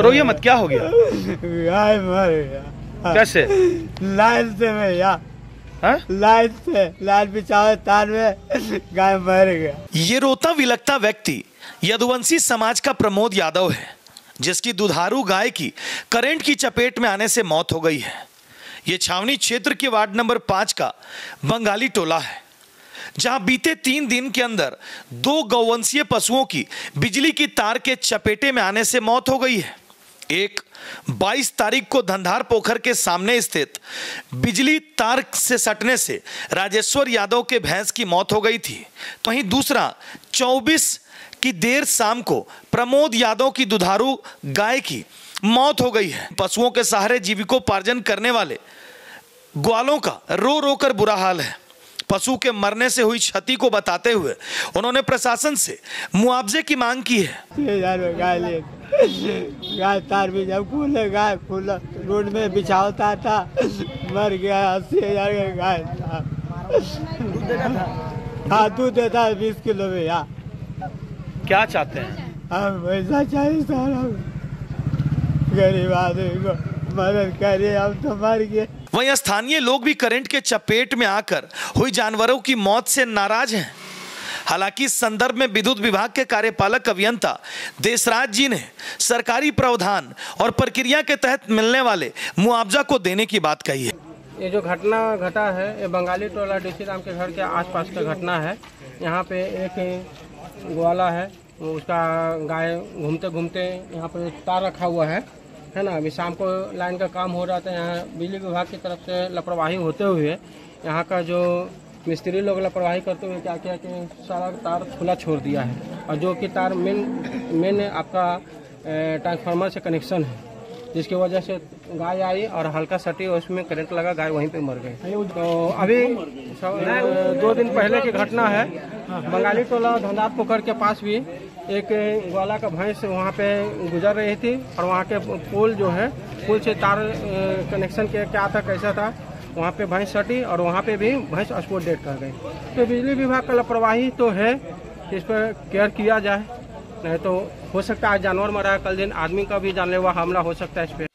रोइए मत क्या हो गया? गाय मर गया। कैसे? लाइन से भैया हाँ? लाइन से लाइन बिछाओ तार में गाय मर गया। ये रोता विलकता व्यक्ति यदुवंशी समाज का प्रमोद यादव है जिसकी दुधारू गाय की करंट की चपेट में आने से मौत हो गई है। ये छावनी क्षेत्र के वार्ड नंबर पाँच का बंगाली टोला है। जहाँ बीते तीन दिन के अंदर दो गौवंशीय पशुओं की बिजली की तार के चपेटे में आने से मौत हो गई है। एक 22 तारीख को धंधार पोखर के सामने स्थित बिजली तार से सटने से राजेश्वर यादव के भैंस की मौत हो गई थी। वहीं दूसरा 24 की देर शाम को प्रमोद यादव की दुधारू गाय की मौत हो गई है। पशुओं के सहारे जीविकोपार्जन करने वाले ग्वालों का रो रो कर बुरा हाल है। पशु के मरने से हुई क्षति को बताते हुए उन्होंने प्रशासन से मुआवजे की मांग की है। गाय तार भी जब खुले गाय खुला रोड में बिछावता था मर गया अस्सी हज़ार का गाय था। हाँ दूध देता है बीस किलो में यहाँ क्या चाहते हैं? हम पैसा चाहिए सारा। गरीब आदमी को। मदद करिए हम तो मर गए। वहीं स्थानीय लोग भी करंट के चपेट में आकर हुई जानवरों की मौत से नाराज़ हैं। हालाँकि इस संदर्भ में विद्युत विभाग के कार्यपालक अभियंता देशराज जी ने सरकारी प्रावधान और प्रक्रिया के तहत मिलने वाले मुआवजा को देने की बात कही है। ये जो घटना घटा है ये बंगाली टोला डीसी राम के घर के आसपास का घटना है। यहाँ पे एक ग्वाला है उसका गाय घूमते घूमते यहाँ पे तार रखा हुआ है। है ना? अभी शाम को लाइन का काम हो रहा था, यहाँ बिजली विभाग की तरफ़ से लापरवाही होते हुए, यहाँ का जो मिस्त्री लोग लापरवाही करते हुए क्या किया कि सारा तार खुला छोड़ दिया है। और जो कि तार मेन मेन आपका ट्रांसफार्मर से कनेक्शन है। जिसकी वजह से गाय आई और हल्का सटी उसमें करंट लगा, गाय वहीं पे मर गई। तो अभी दो दिन पहले की घटना है। बंगाली टोला धंधार पोखर के पास भी एक ग्वाला का भैंस वहाँ पे गुजर रही थी और वहाँ के पुल जो है, पुल से तार कनेक्शन के क्या था, कैसा था, वहाँ पे भैंस सटी और वहाँ पे भी भैंस स्पोर्ट डेट कर गई। तो बिजली विभाग का लापरवाही तो है, इस पर केयर किया जाए। नहीं तो हो सकता है जानवर मरा कल दिन आदमी का भी जानलेवा हमला हो सकता है इस पे।